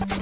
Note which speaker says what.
Speaker 1: you